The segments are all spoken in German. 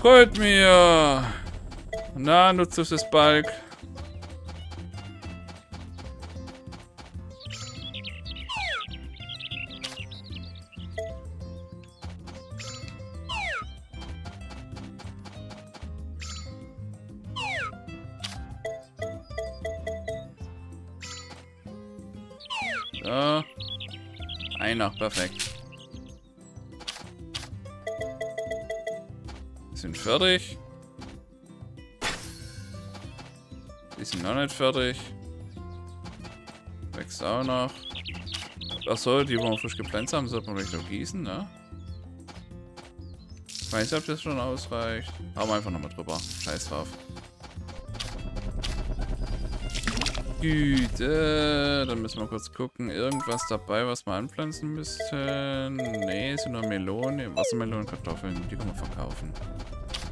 Freut mir. Na, nutzt das Balk. Einer, perfekt. Fertig. Die sind noch nicht fertig. Wächst auch noch. Achso, die, wo wir frisch gepflanzt haben, sollte man vielleicht auch gießen, ne? Ich weiß nicht, ob das schon ausreicht. Hauen wir einfach nochmal drüber. Scheiß drauf. Güte, dann müssen wir kurz gucken. Irgendwas dabei, was wir anpflanzen müssten? Nee, sind nur Melonen, Wassermelonen, Kartoffeln. Die können wir verkaufen.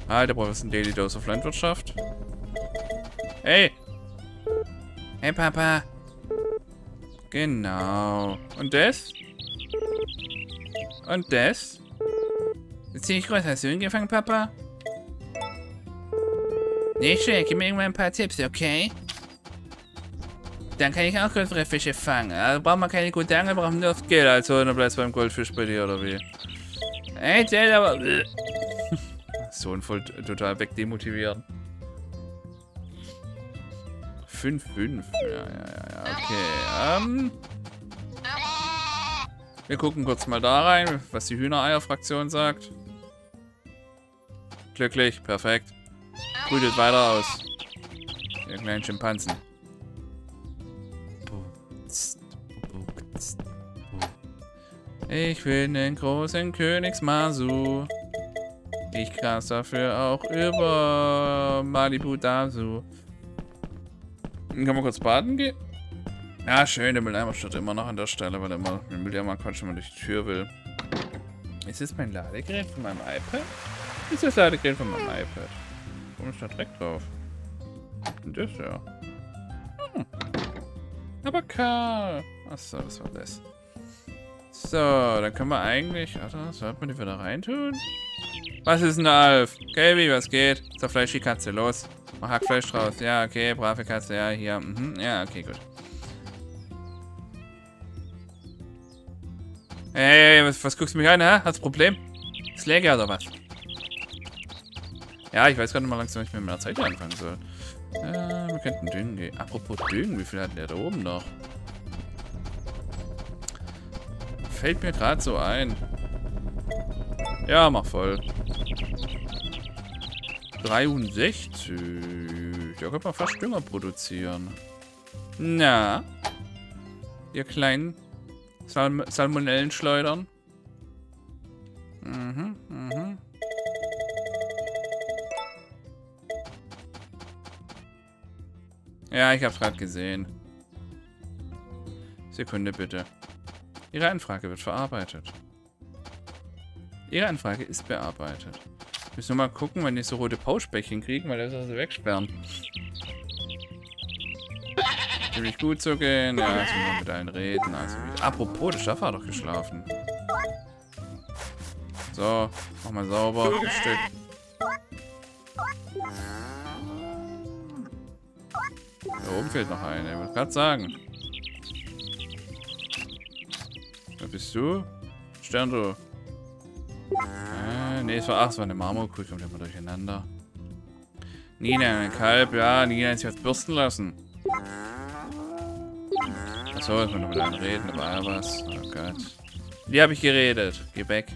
Ah, der braucht ein Daily Dose of Landwirtschaft. Hey! Hey, Papa! Genau. Und das? Und das? Jetzt ziemlich groß. Hast du ihn gefangen, Papa? Nicht schlecht. Gib mir irgendwann ein paar Tipps, okay? Dann kann ich auch größere Fische fangen. Also braucht man keine gute Angel, braucht nur Geld. Also dann bleibst beim Goldfisch bei dir, oder wie? Ey, Zell, aber... ein voll total wegdemotivieren. 5-5. Ja, ja, ja, ja. Okay. Ähm... Wir gucken kurz mal da rein, was die Hühnereier-Fraktion sagt. Glücklich, perfekt. Brütet weiter aus. Ihr kleinen Schimpansen. Ich will den großen Königsmasu. Ich gras dafür auch über Malibu Dasu. Kann man kurz baden gehen? Ja, schön, der Mülleimer steht immer noch an der Stelle, weil er immer mit Mülleimer quatscht, wenn man durch die Tür will. Ist das mein Ladegerät von meinem iPad? Ist das Ladegerät von meinem iPad? Warum ist da Dreck drauf? Und das ja. Hm. Aber Karl. Achso, das war das. So, dann können wir eigentlich... Warte, sollte man die wieder reintun? Was ist denn Alf? Kelby, was geht? Ist Fleisch die Katze, los. Mach Hackfleisch draus. Ja, okay, brave Katze, ja, hier. Mhm. Ja, okay, gut. Hey, was, was guckst du mich an, hä? Hast du Problem? Ist Läger oder was? Ja, ich weiß gerade mal langsam, ich mit meiner Zeit anfangen soll. Äh, wir könnten düngen gehen. Apropos düngen, wie viel hat der da oben noch? Fällt mir gerade so ein. Ja, mach voll. 63. Da könnte man fast Dünger produzieren. Na? Ihr kleinen Salm Salmonellenschleudern. Mhm, mhm. Ja, ich hab's gerade gesehen. Sekunde bitte. Ihre Anfrage wird verarbeitet. Ihre Anfrage ist bearbeitet. Müssen wir mal gucken, wenn die so rote Pauschbäckchen kriegen, weil das sie wegsperren. Ziemlich gut zu gehen. Ja, jetzt müssen wir mit allen reden. Also, apropos, der Schaffer hat doch geschlafen. So, mach mal sauber. Ein Stück. Da oben fehlt noch eine. Ich wollte gerade sagen. Wer bist du? Stern, du. Nee, es war, ach, es war eine Marmorkuh. Kommt immer durcheinander. Nina, ein Kalb. Ja, Nina hat sich bürsten lassen. Achso, ich muss noch mit einem reden, aber was. Oh Gott. Wie habe ich geredet? Geh weg.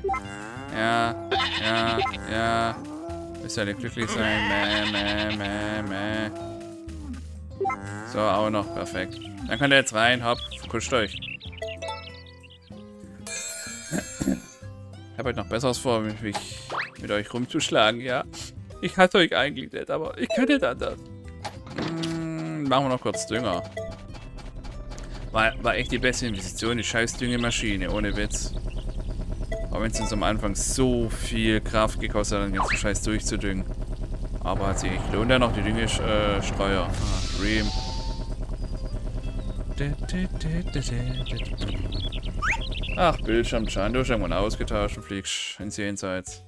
Ja, ja, ja. Müsst alle glücklich sein. Mäh, mäh, mäh, mäh. So, auch noch. Perfekt. Dann könnt ihr jetzt rein. Hopp, verkuscht euch. Habe heute noch Besseres vor, mich mit euch rumzuschlagen, ja. Ich hasse euch eigentlich nicht, aber ich könnte nicht anders. Hm, machen wir noch kurz Dünger. War, war echt die beste Investition, die scheiß Düngemaschine, ohne Witz. Auch wenn es uns am Anfang so viel Kraft gekostet hat, den ganzen Scheiß durchzudüngen. Aber hat sich gelohnt. Ja noch die Düngestreuer. Ah, Dream. Ach, Bildschirm, Chan, du hast irgendwann ausgetauscht und fliegst ins Jenseits.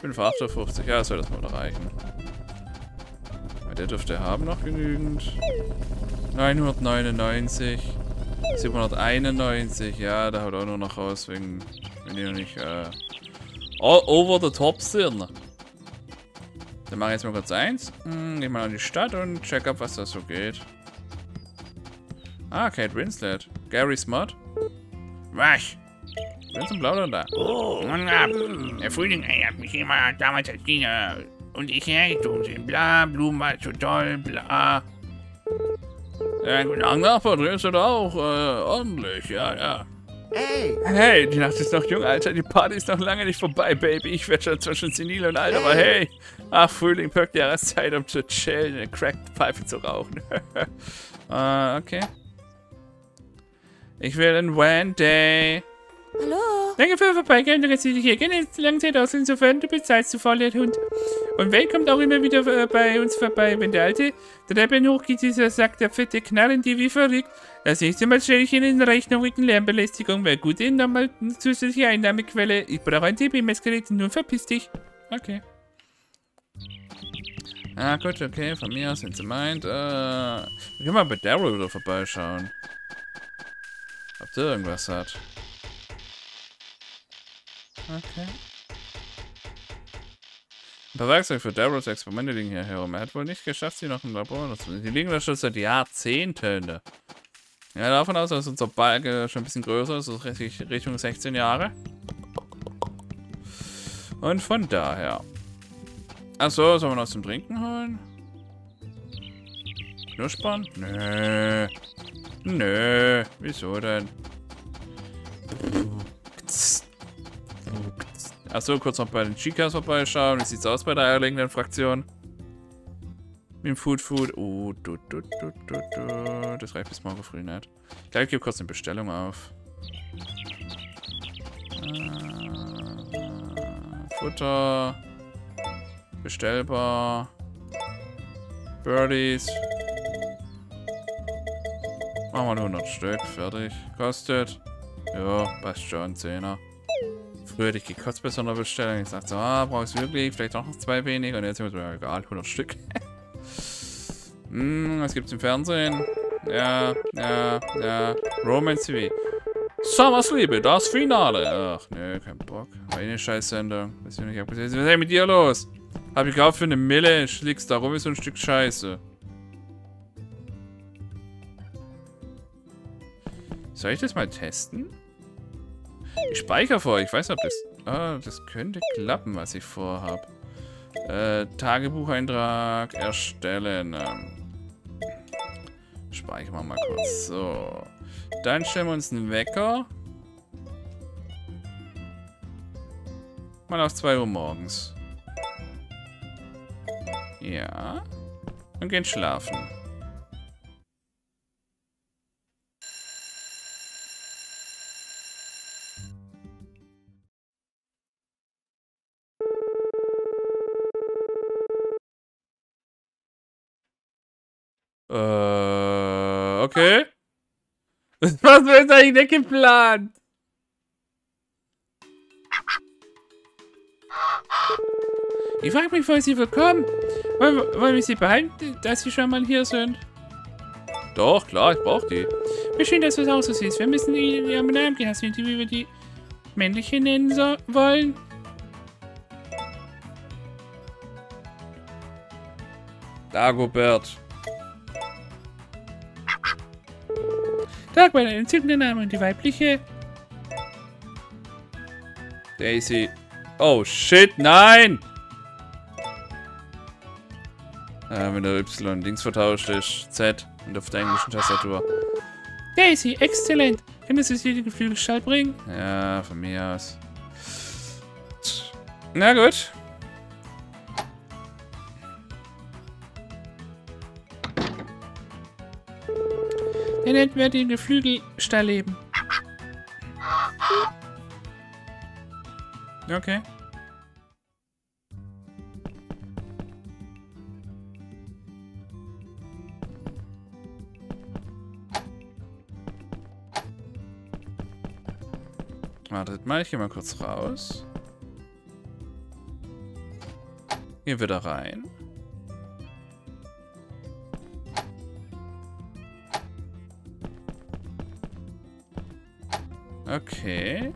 558, ja, soll das mal reichen. Der dürfte haben noch genügend. 999. 791, ja, da haut auch nur noch raus, wegen, wenn die noch nicht äh, over the top sind. Dann mache ich jetzt mal kurz eins. Hm, geh mal an die Stadt und check ab, was da so geht. Ah, Kate Winslet. Gary Smart. Was? Bin zum Plaudern da. Oh, na, der Frühling erinnert mich immer damals als Diener und ich hergezogen sind. Bla, Blumen war so toll, bla. Ja, guten Abend, Nachbar, drehst du da auch äh, ordentlich, ja, ja. Hey! Hey, die Nacht ist noch jung, Alter. Die Party ist noch lange nicht vorbei, Baby. Ich werde schon zwischen senil und alt, aber hey. Ach, Frühling, pöckt Jahreszeit, um zu chillen, eine Cracked Pfeife zu rauchen. äh, okay. Ich will ein Wendy. Hallo? Danke für Vorbeigehen, du kannst dich hier gerne lange Zeit aus, insofern du bezahlst, du fauler Hund. Und Wayne kommt auch immer wieder äh, bei uns vorbei, wenn der Alte Treppen hochgeht, dieser Sack der fette Knarren, die wie verrückt. Das nächste Mal stelle ich Ihnen in Rechnung wegen Lärmbelästigung, weil gute nochmal eine zusätzliche Einnahmequelle. Ich brauche ein TB-Messgerät, nun verpiss dich. Okay. Ah, gut, okay, von mir aus, wenn sie meint. Äh, wir können mal bei Daryl wieder vorbeischauen. Ob der irgendwas hat. Okay. Ein paar Werkzeuge für Daryls Experimente liegen hier herum. Er hat wohl nicht geschafft, sie noch im Labor zu Die liegen da schon seit Jahrzehnten. Ja, davon aus, dass unser Balke schon ein bisschen größer ist, so richtig Richtung 16 Jahre. Und von daher. Achso, sollen wir noch zum Trinken holen? Knuspern? Nö. Nö. Wieso denn? Achso, kurz noch bei den Chicas vorbeischauen. Wie sieht's aus bei der eierlegenden Fraktion? Mit dem Food Food. Oh, du, du, du, du, du. Das reicht bis morgen früh nicht. Ich glaube, ich gebe kurz eine Bestellung auf. Äh, Futter. Bestellbar. Birdies. Machen wir 100 Stück. Fertig. Kostet. Ja, passt schon. 10er. Früher hätte ich gekotzt bei so einer Bestellung. Ich sagte so, ah, brauchst du wirklich? Vielleicht auch noch zwei wenig. Und jetzt ist mir egal, 100 Stück. hm, was gibt's im Fernsehen? Ja, ja, ja. Romance TV. Summers Liebe, das Finale. Ach, nö, kein Bock. Eine Scheißsendung. Was ist denn mit dir los? Hab ich gekauft für eine Mille, schlägst da rum wie so ein Stück Scheiße. Soll ich das mal testen? Ich speichere vor. Ich weiß, ob das... Ah, das könnte klappen, was ich vorhab. Äh, Tagebucheintrag erstellen. Ähm, speichern wir mal kurz. So. Dann stellen wir uns einen Wecker. Mal auf 2 Uhr morgens. Ja. Und gehen schlafen. War jetzt eigentlich nicht geplant? Ich frage mich, wo Sie willkommen. Wollen, wollen wir Sie behalten, dass Sie schon mal hier sind? Doch, klar, ich brauche die. Wie schön, dass es auch so siehst. Wir müssen Ihren Namen du wie wir die männliche nennen so wollen? Dagobert. Sag mal einen entzückenden Namen und die weibliche. Daisy. Oh shit, nein! Äh, wenn der Y-Dings vertauscht ist. Z und auf der englischen Tastatur. Daisy, exzellent. Könntest du sie den Geflügelstall bringen? Ja, von mir aus. Na gut. Dann hätten wir den Geflügelstall leben. Okay. Wartet mal, ich gehe mal kurz raus. Hier wieder rein. Okay.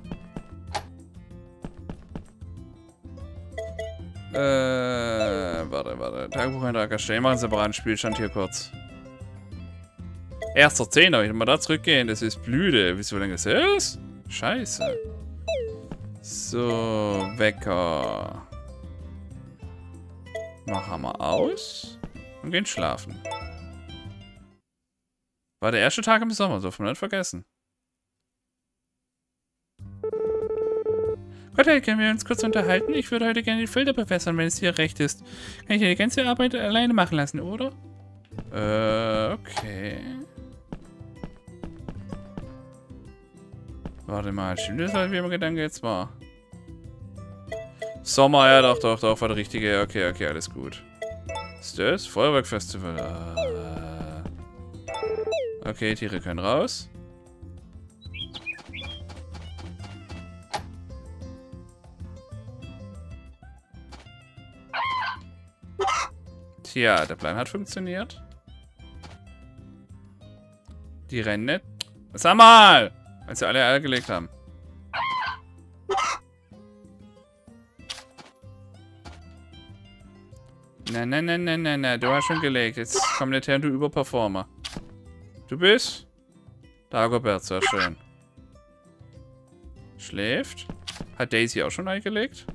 Äh, warte, warte. Tagebucheintrag erstellen. Machen Sie aber einen Spielstand hier kurz. Erster Zehner. Ich muss mal da zurückgehen. Das ist Blüte. Wisst ihr, wie lange das ist? Scheiße. So, Wecker. Machen wir aus. Und gehen schlafen. War der erste Tag im Sommer, dürfen wir nicht vergessen. Gott, können wir uns kurz unterhalten? Ich würde heute gerne die Filter bewässern, wenn es dir recht ist. Kann ich dir die ganze Arbeit alleine machen lassen, oder? Äh, okay. Warte mal, stimmt das halt, wie mein Gedanke jetzt war? Sommer, ja doch, doch, doch, war der richtige. Okay, okay, alles gut. Ist das? Feuerwerkfestival. Ah. Okay, Tiere können raus. Tja, der Plan hat funktioniert. Die rennen nicht. Sag mal! Als sie alle Eier gelegt haben. Na, na, na, na, na, na, du hast schon gelegt. Jetzt komm nicht her und du Überperformer. Du bist? Dagobert, sehr schön. Schläft? Hat Daisy auch schon eingelegt?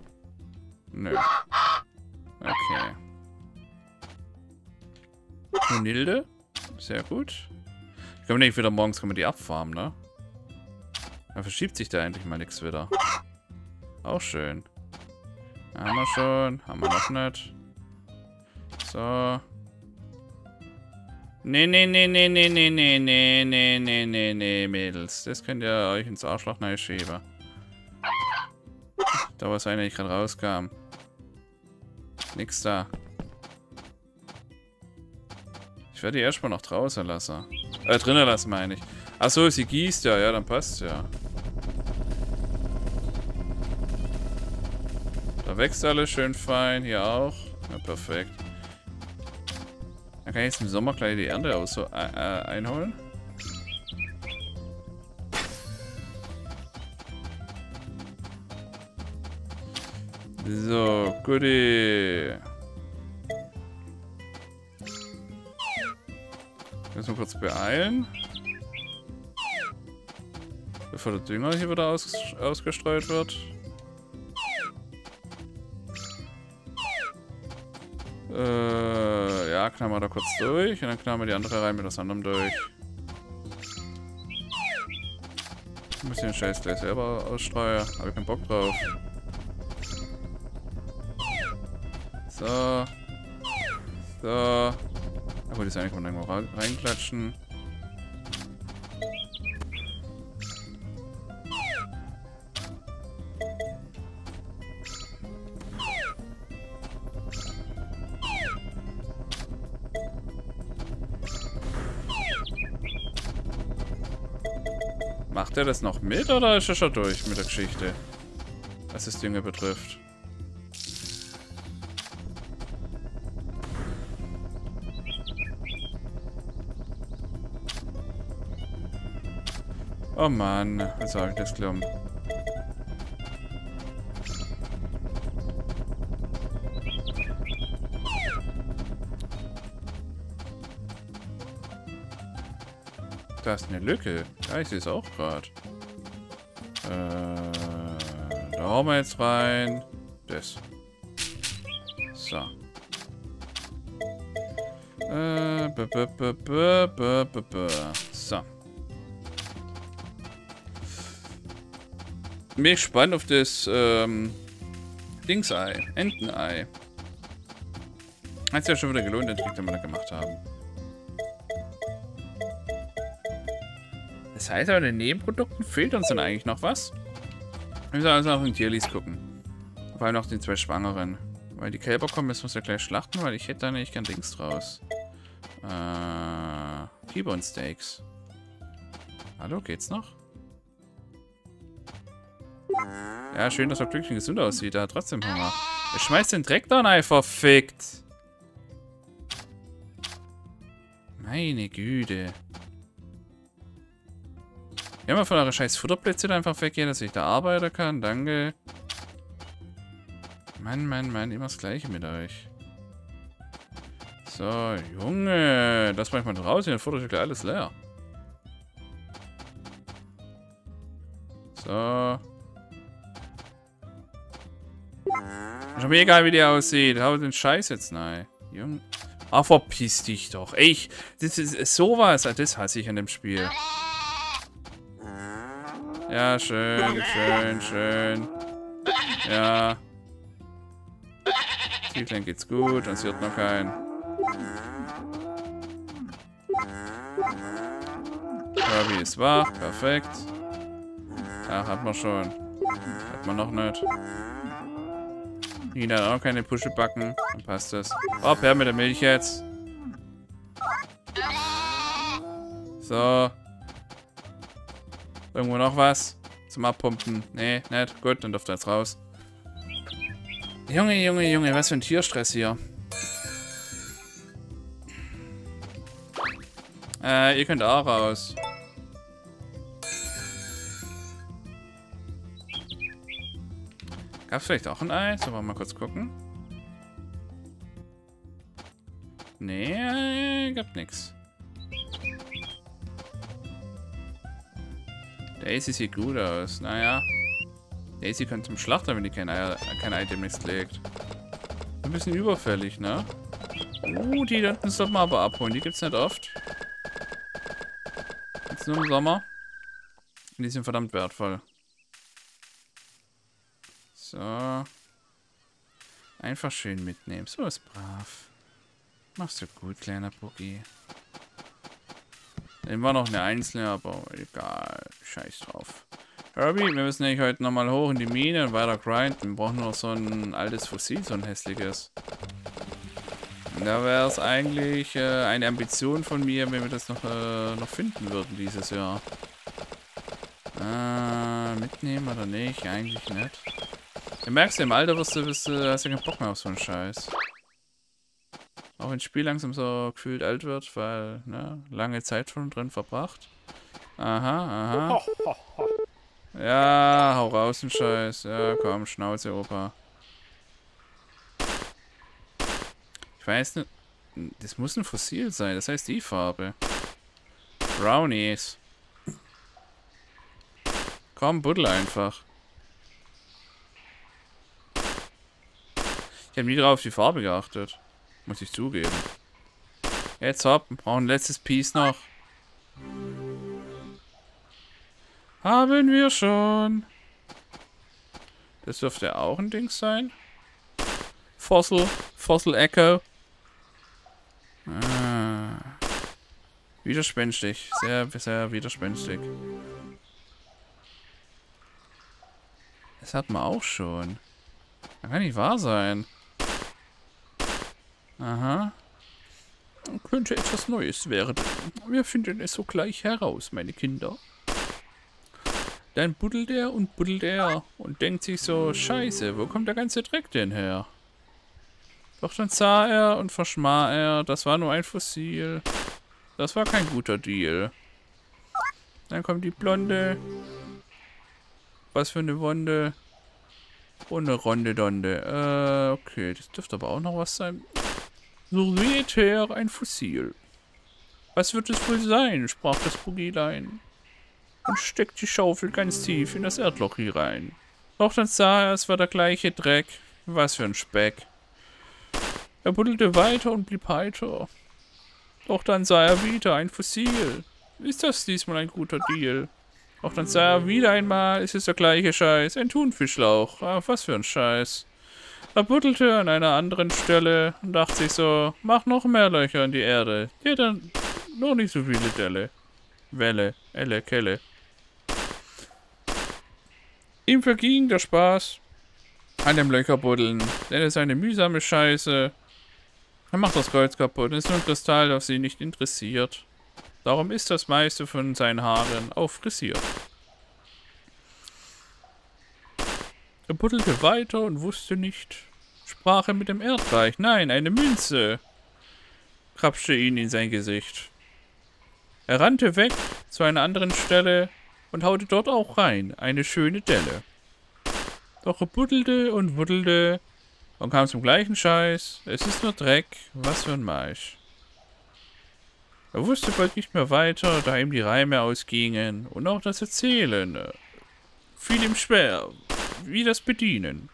Nö. Okay. Brunilde. Sehr gut. Ich glaube nicht, wieder morgens können wir die abfarmen, ne? Da verschiebt sich da endlich mal nichts wieder. Auch schön. Haben wir schon. Haben wir noch nicht. So. Nee, nee, nee, nee, nee, nee, nee, nee, nee, nee, nee, nee, Mädels. Das könnt ihr euch ins Arschloch neu schieben. Da war es einer, ich gerade rauskam. Nix da. Werde die erstmal noch draußen lassen. Äh, drinnen lassen meine ich. Achso, sie gießt ja. Ja, dann passt ja. Da wächst alles schön fein. Hier auch. Ja, perfekt. Dann kann ich jetzt im Sommer gleich die Ernte aus so, äh, äh, einholen. So, goodie. Müssen wir kurz beeilen. Bevor der Dünger hier wieder aus, ausgestreut wird. Äh, ja, knallen wir da kurz durch. Und dann knallen wir die andere rein mit das andere durch. Ein bisschen Scheiß gleich selber ausstreuen. Habe ich keinen Bock drauf. So. Aber die Seine kann man irgendwo reinklatschen. Macht er das noch mit oder ist er schon durch mit der Geschichte? Was das Dinge betrifft. Oh Mann, ich das glauben? Da ist eine Lücke. Ja, ich sehe es auch gerade. Äh, da hauen wir jetzt rein. Das. So. Äh, b -b -b -b -b -b -b. So. Bin ich gespannt auf das ähm, Dingsei, Entenei. Hat sich ja schon wieder gelohnt, den Trick, den wir da gemacht haben. Das heißt aber, in den Nebenprodukten fehlt uns dann eigentlich noch was. Wir müssen also noch in Tierlis gucken. Vor allem noch den zwei Schwangeren. Weil die Kälber kommen, müssen wir ja gleich schlachten, weil ich hätte da nicht gern Dings draus. Äh, T-Bone Steaks. Hallo, geht's noch? Ja, schön, dass er glücklich und gesund aussieht. Er hat trotzdem Hunger. Er schmeißt den Dreck dann einfach verfickt. Meine Güte. Ja, mal von eure scheiß Futterplätze einfach weggehen, dass ich da arbeiten kann. Danke. Mann, Mann, Mann, immer das Gleiche mit euch. So, Junge. Das bringt man raus. Hier fordert gleich alles leer. So. Ist mir egal, wie der aussieht. Hau den Scheiß jetzt nein. Junge. Ah, verpiss dich doch. Ey, ich, das ist sowas. Das hasse ich an dem Spiel. Ja, schön, schön, schön. Ja. Tiefling geht's gut, sie hat noch keinen. Kirby ist wach, perfekt. Ja, hat man schon. Hat man noch nicht. Nina hat auch keine Puschebacken. Dann passt das. Oh, her mit der Milch jetzt. So. Irgendwo noch was? Zum Abpumpen. Nee, nicht. Gut, dann dürft ihr jetzt raus. Junge, Junge, Junge, was für ein Tierstress hier. Äh, ihr könnt auch raus. Gab es vielleicht auch ein Ei? So, wollen wir mal kurz gucken. Nee, gab nix. Daisy sieht gut aus. Naja. Daisy könnte zum Schlachter, wenn die kein, Ei, kein Item nichts legt. Ein bisschen überfällig, ne? Uh, die sollten wir aber abholen. Die gibt's nicht oft. Jetzt nur im Sommer. Und die sind verdammt wertvoll. So. Einfach schön mitnehmen. So ist brav. Machst du gut, kleiner Boogie. Den war noch eine einzelne, aber egal. Scheiß drauf. Herbie, wir müssen nämlich heute nochmal hoch in die Mine und weiter grinden. Wir brauchen noch so ein altes Fossil, so ein hässliches. Da wäre es eigentlich äh, eine Ambition von mir, wenn wir das noch, äh, noch finden würden dieses Jahr. Äh, mitnehmen oder nicht? Eigentlich nicht. Du merkst, im Alter wirst du, wirst du, hast du keinen Bock mehr auf so einen Scheiß. Auch wenn das Spiel langsam so gefühlt alt wird, weil, ne, lange Zeit schon drin verbracht. Aha, aha. Ja, hau raus den Scheiß. Ja, komm, Schnauze, Opa. Ich weiß nicht. Das muss ein Fossil sein, das heißt die Farbe. Brownies. Komm, buddel einfach. Ich habe nie drauf die Farbe geachtet. Muss ich zugeben. Jetzt hopp, wir brauchen ein letztes Piece noch. Haben wir schon. Das dürfte auch ein Ding sein. Fossil, Fossil Echo. Ah. Widerspenstig. Sehr, sehr widerspenstig. Das hat man auch schon. Das kann nicht wahr sein. Aha. Könnte etwas Neues werden. Wir finden es sogleich heraus, meine Kinder. Dann buddelt er und buddelt er und denkt sich so, scheiße, wo kommt der ganze Dreck denn her? Doch dann sah er und verschmah er, das war nur ein Fossil. Das war kein guter Deal. Dann kommt die Blonde. Was für eine Wonde. Und eine Ronde Donde. Äh, okay, das dürfte aber auch noch was sein. So weht her ein Fossil. Was wird es wohl sein? sprach das Bugilein. Und steckte die Schaufel ganz tief in das Erdloch hier rein. Doch dann sah er, es war der gleiche Dreck. Was für ein Speck. Er buddelte weiter und blieb heiter. Doch dann sah er wieder ein Fossil. Ist das diesmal ein guter Deal? Doch dann sah er wieder einmal, es ist der gleiche Scheiß. Ein Thunfischlauch. Ah, was für ein Scheiß. Er buddelte an einer anderen Stelle und dachte sich so, mach noch mehr Löcher in die Erde. Hat dann noch nicht so viele Delle. Welle, Elle, Kelle. Ihm verging der Spaß an dem Löcherbuddeln, denn es ist eine mühsame Scheiße. Er macht das Kreuz kaputt, es ist nur ein Kristall, das sie nicht interessiert. Darum ist das meiste von seinen Haaren auch frisiert. Er buddelte weiter und wusste nicht, sprach er mit dem Erdreich. Nein, eine Münze. Krapschte ihn in sein Gesicht. Er rannte weg zu einer anderen Stelle und haute dort auch rein. Eine schöne Delle. Doch er buddelte und wuddelte und kam zum gleichen Scheiß. Es ist nur Dreck. Was für ein Marsch. Er wusste bald nicht mehr weiter, da ihm die Reime ausgingen. Und auch das Erzählen äh, fiel ihm schwer. Wie das Bedienen.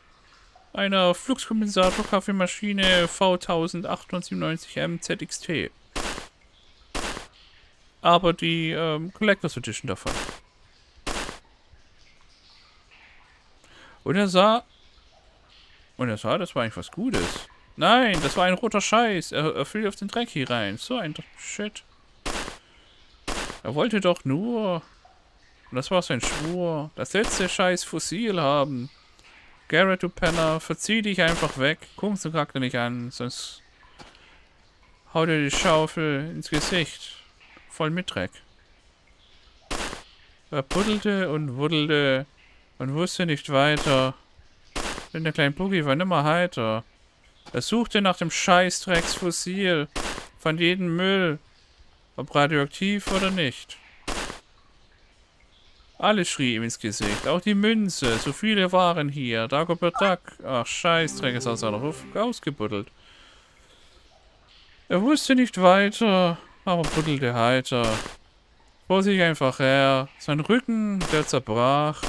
Einer Fluxkompensator-Kaffeemaschine V1098M ZXT. Aber die ähm, Collectors Edition davon. Und er sah... Und er sah, das war eigentlich was Gutes. Nein, das war ein roter Scheiß. Er, er fiel auf den Dreck hier rein. So ein Shit. Er wollte doch nur... Und das war sein Schwur. Das letzte Scheiß Fossil haben. Garrett, du Penner, verzieh dich einfach weg. Guckst du Charakter nicht an, sonst hau dir die Schaufel ins Gesicht. Voll mit Dreck. Er puddelte und wuddelte und wusste nicht weiter. Denn der kleine Boogie war nimmer heiter. Er suchte nach dem Scheißdrecksfossil. Von jedem Müll. Ob radioaktiv oder nicht. Alles schrie ihm ins Gesicht. Auch die Münze. So viele waren hier. Dagobert Duck. Ach, Scheißdreck ist aus seiner Ruf ausgebuddelt. Er wusste nicht weiter, aber buddelte heiter. Vor einfach her. Sein Rücken, der zerbrach.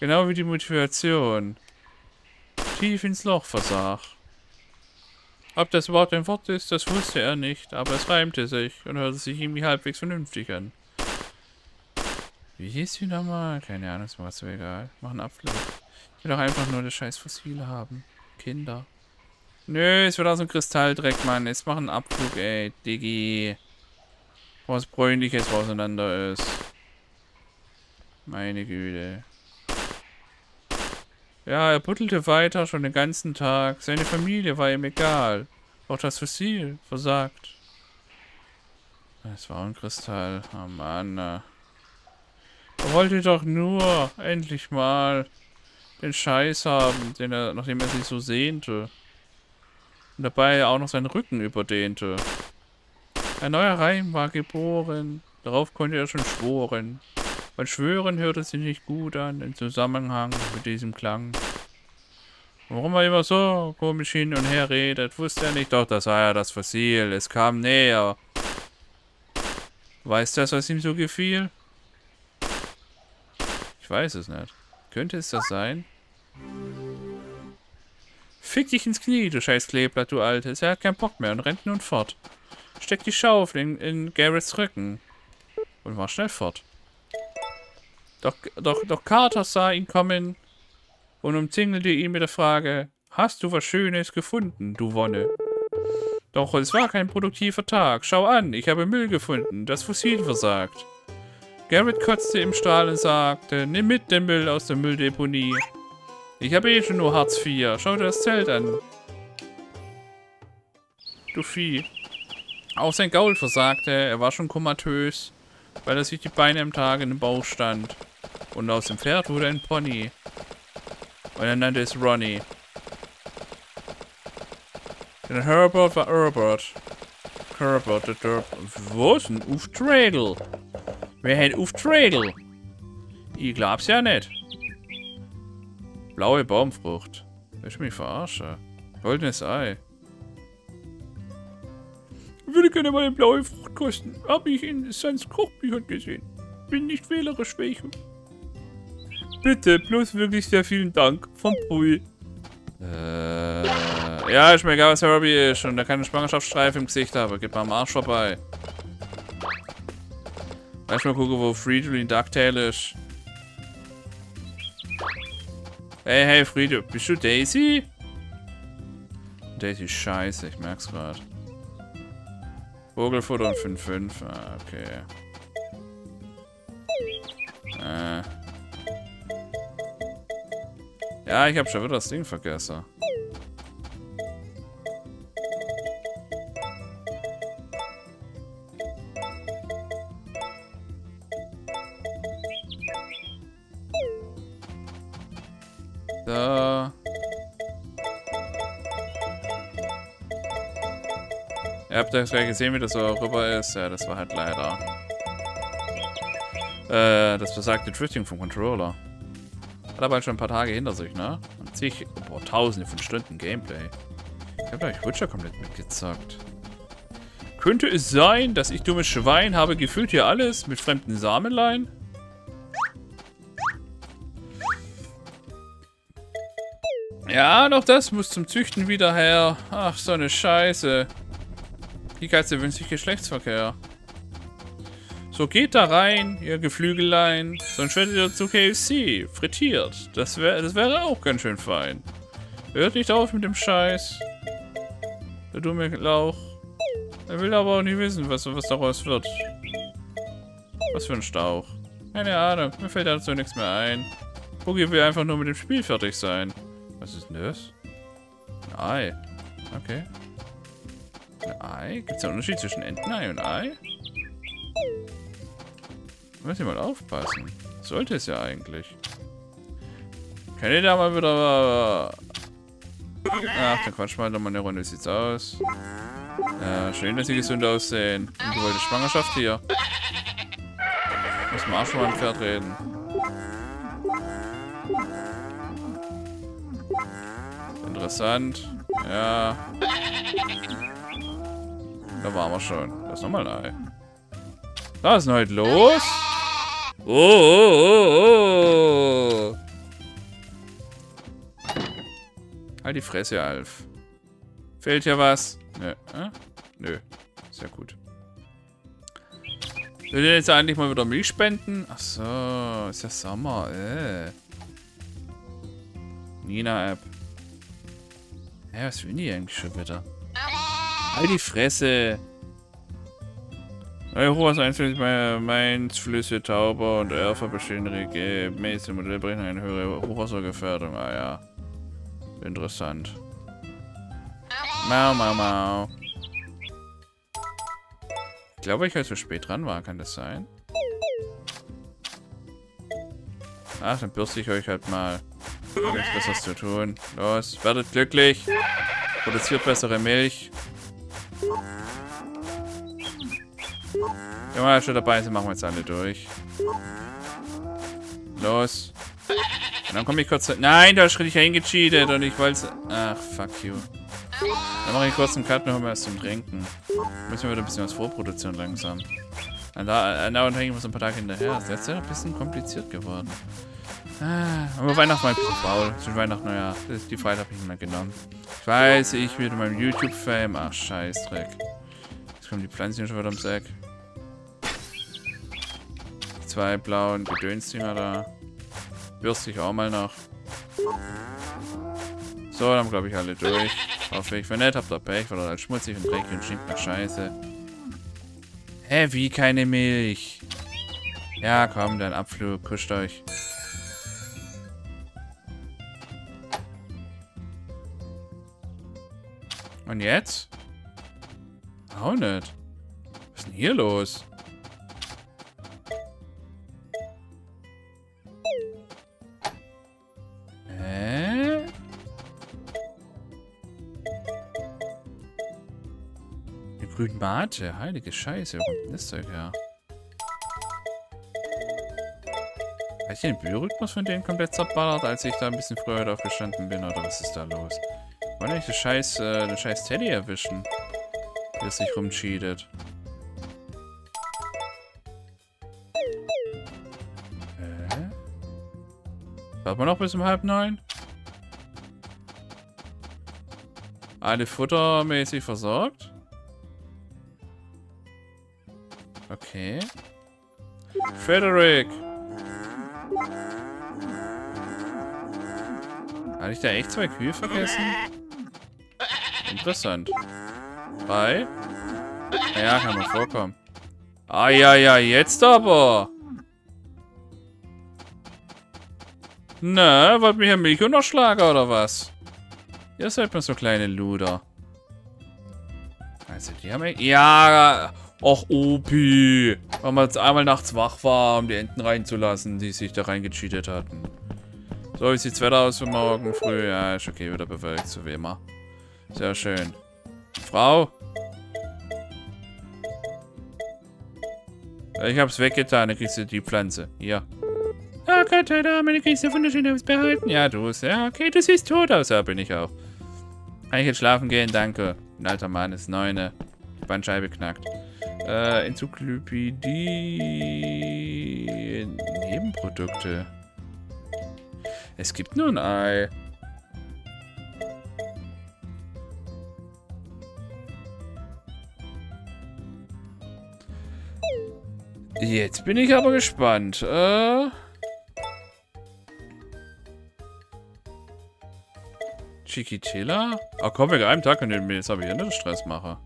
Genau wie die Motivation. Tief ins Loch versach. Ob das Wort ein Wort ist, das wusste er nicht, aber es reimte sich und hörte sich irgendwie halbwegs vernünftig an. Wie hieß die nochmal? Keine Ahnung, ist mir was so egal. Mach einen Abflug. Ich will doch einfach nur das scheiß Fossil haben. Kinder. Nö, es wird aus dem Kristalldreck, Mann. Jetzt mach einen Abflug, ey. Diggi. Was bräunliches auseinander ist. Meine Güte. Ja, er buddelte weiter schon den ganzen Tag. Seine Familie war ihm egal. Auch das Fossil versagt. Es war ein Kristall. Oh Mann. Wollte doch nur endlich mal den Scheiß haben, den er, nachdem er sich so sehnte. Und dabei auch noch seinen Rücken überdehnte. Ein neuer Reim war geboren. Darauf konnte er schon schworen. Weil Schwören hörte sich nicht gut an im Zusammenhang mit diesem Klang. Warum er immer so komisch hin und her redet, wusste er nicht. Doch, das war ja das Fossil. Es kam näher. Weiß das, was ihm so gefiel? Ich weiß es nicht. Könnte es das sein? Fick dich ins Knie, du scheiß Kleeblatt, du Altes. Er hat keinen Bock mehr und rennt nun fort. Steckt die Schaufel in, in Garretts Rücken. Und war schnell fort. Doch, doch, doch Carter sah ihn kommen und umzingelte ihn mit der Frage, hast du was Schönes gefunden, du Wonne? Doch es war kein produktiver Tag. Schau an, ich habe Müll gefunden, das Fossil versagt. Garrett kotzte im Strahl und sagte, nimm mit den Müll aus der Mülldeponie. Ich habe eh schon nur Hartz IV. Schau dir das Zelt an. Du Vieh. Auch sein Gaul versagte, er war schon komatös, weil er sich die Beine im Tag in den Bauch stand. Und aus dem Pferd wurde ein Pony. Und er nannte es Ronnie. Denn Herbert war Herbert. Herbert, der Derb. Was? Ein Uftradel? Wer hat Uftradel? Ich glaub's ja nicht. Blaue Baumfrucht. Willst du mich verarschen? Goldenes Ei. Ich würde gerne mal eine blaue Frucht kosten. Habe ich in Sans Kochbüchern gesehen. Bin nicht wählerisch welche. Bitte, bloß wirklich sehr vielen Dank. Vom Pui. Äh, ja, mir egal, was Herbie ist und er keine Schwangerschaftsstreife im Gesicht habe. Geht mal am Arsch vorbei. Lass mal gucken, wo Fridolin Ducktail ist. Hey, hey, Friede, bist du Daisy? Daisy scheiße, ich merk's grad. Vogelfutter und 5-5. Ah, okay. Äh. Ja, ich habe schon wieder das Ding vergessen. Habt das gleich gesehen, wie das so rüber ist. Ja, das war halt leider äh, das besagte Drifting vom Controller. Hat aber halt schon ein paar Tage hinter sich, ne? Und zig, boah, tausende von Stunden Gameplay. Ich habe gleich Witcher komplett mitgezockt. Könnte es sein, dass ich dummes Schwein habe gefüllt hier alles mit fremden Samenlein? Ja, noch das muss zum Züchten wieder her. Ach, so eine Scheiße. Die Geister wünscht sich Geschlechtsverkehr. So, geht da rein, ihr Geflügelein. Sonst werdet ihr zu KFC. Frittiert. Das, wär, das wäre auch ganz schön fein. Hört nicht auf mit dem Scheiß. Der dumme Lauch. Er will aber auch nicht wissen, was, was daraus wird. Was für ein Stauch. Keine Ahnung, mir fällt dazu nichts mehr ein. Boogie will einfach nur mit dem Spiel fertig sein. Was ist denn das? Ein Ei. Okay. Ei? Gibt es einen Unterschied zwischen Entenei und Ei? Muss ich mal aufpassen. Sollte es ja eigentlich. Könnt ihr da mal wieder... Ach, dann quatsch mal nochmal eine Runde. Wie sieht's aus? Ja, schön, dass sie gesund aussehen. Und wolltest Schwangerschaft hier. Muss man auch schon mal ein Pferd reden. Interessant. Ja. Da waren wir schon. Da ist nochmal Ei. Was ist denn heute los? Oh, oh, oh, oh. Halt die Fresse, Alf. Fehlt hier was? Nö. Äh? Nö. Sehr gut. Will ihr jetzt eigentlich mal wieder Milch spenden? Ach so, ist ja Sommer. Äh. Nina-App. Hä, was will die eigentlich schon wieder? Halt die Fresse. Hochwasser einzeln Mainz, Flüsse, Tauber und Erfer bestehen regelmäßig Modelle bringen eine höhere Hochwassergefährdung. Ah ja. Interessant. Mau, mau, mau. Ich glaube, ich halt zu spät dran war. Kann das sein? Ach, dann bürste ich euch halt mal. Nichts Besseres zu tun. Los, werdet glücklich. Produziert bessere Milch. Wenn wir schon dabei sind, machen wir jetzt alle durch. Los. Und dann komme ich kurz... Nein, da ist richtig hingecheatet und ich wollte... Ach, fuck you. Dann mache ich kurz einen Cut und hole mir was zum Trinken. Müssen wir wieder ein bisschen was vorproduzieren langsam. Da und hängen wir so ein paar Tage hinterher. Das ist ja ein bisschen kompliziert geworden. Ah, aber Weihnachten war ein bisschen faul. Zu Weihnachten, naja, die Freiheit habe ich nicht mehr genommen. Ich weiß, ich wieder meinem YouTube-Fame. Ach, Scheißdreck. Jetzt kommen die Pflanzen schon wieder ums Eck zwei blauen Gedönsdinger da. Bürste ich auch mal noch. So, dann glaube ich alle durch. Hoffe ich. Wenn nicht, habt ihr Pech, weil er halt schmutzig und dreckig und stinkt nach Scheiße. Hä, wie keine Milch? Ja, komm, dann Abflug, kuscht euch. Und jetzt? Auch nicht. Was ist denn hier los? grünen Mate. Heilige Scheiße. Wo kommt denn das Zeug her? Habe ich den Biorhythmus von denen komplett zerballert, als ich da ein bisschen früher aufgestanden bin? Oder was ist da los? Wollen eigentlich den scheiß, äh, den scheiß Teddy erwischen? Der sich rumcheatet. Hä? Warten wir noch bis um halb neun? Alle futtermäßig versorgt? Okay. Frederick! Hatte ich da echt zwei Kühe vergessen? Interessant. Drei? Naja, kann mal vorkommen. Ah, ja, ja, jetzt aber. Na, wollt mir hier Milch unterschlagen oder was? Ihr seid mal so kleine Luder. Also, die haben... Ja, Och, Opi. Weil man jetzt einmal nachts wach war, um die Enten reinzulassen, die sich da reingecheatet hatten. So, wie sieht's Wetter aus für morgen früh? Ja, ist okay, wieder bewölkt, so wie immer. Sehr schön. Frau? Ich hab's weggetan, dann kriegst du die Pflanze. Hier. Ah, oh Gott, heute Abend, du kriegst du wunderschön hab's behalten. Ja, du bist, ja, okay, du siehst tot aus, ja, bin ich auch. Kann ich jetzt schlafen gehen? Danke. Ein alter Mann ist neune. Die Bandscheibe knackt. Äh, Enzyklopädie... Nebenprodukte. Es gibt nur ein Ei. Jetzt bin ich aber gespannt. Äh... Chiquitilla? Ach komm, wegen einem Tag können wir jetzt aber hier nicht Stress machen.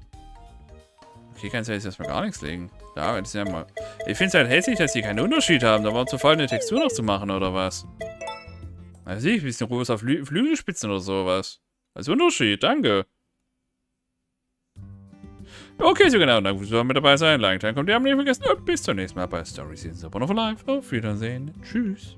Okay, kannst du jetzt erstmal gar nichts legen. Das ist ja mal. Ich finde es halt hässlich, dass die keinen Unterschied haben. Da war zu voll eine Textur noch zu machen, oder was? Also ich, ein bisschen rosa Flü Flügelspitzen oder sowas. Als Unterschied, danke. Okay, so genau. Danke fürs mit dabei sein. Like, dann kommt ihr am nicht vergessen. Und bis zum nächsten Mal bei Story Seasons of Life. Auf Wiedersehen. Tschüss.